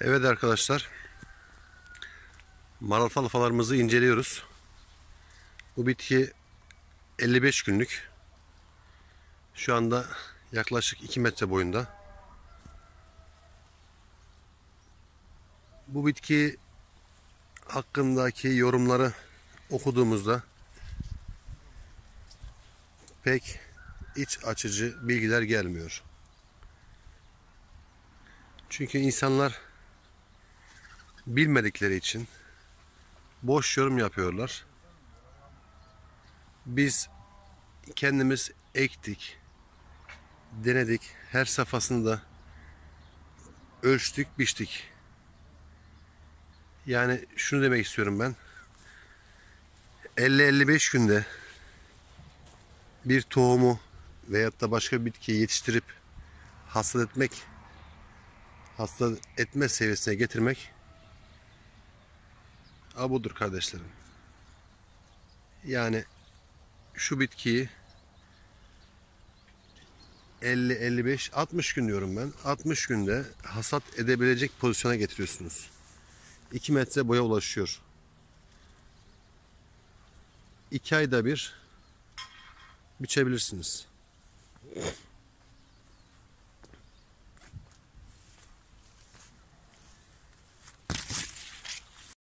Evet arkadaşlar. Maralt alfalarımızı inceliyoruz. Bu bitki 55 günlük. Şu anda yaklaşık 2 metre boyunda. Bu bitki hakkındaki yorumları okuduğumuzda pek iç açıcı bilgiler gelmiyor. Çünkü insanlar bilmedikleri için boş yorum yapıyorlar. Biz kendimiz ektik, denedik, her safhasında ölçtük, biçtik. Yani şunu demek istiyorum ben. 50-55 günde bir tohumu veyahut da başka bir bitkiyi yetiştirip hasat etmek hasat etme seviyesine getirmek a budur kardeşlerim. Yani şu bitkiyi 50 55 60 gün diyorum ben. 60 günde hasat edebilecek pozisyona getiriyorsunuz. 2 metre boya ulaşıyor. 2 ayda bir biçebilirsiniz.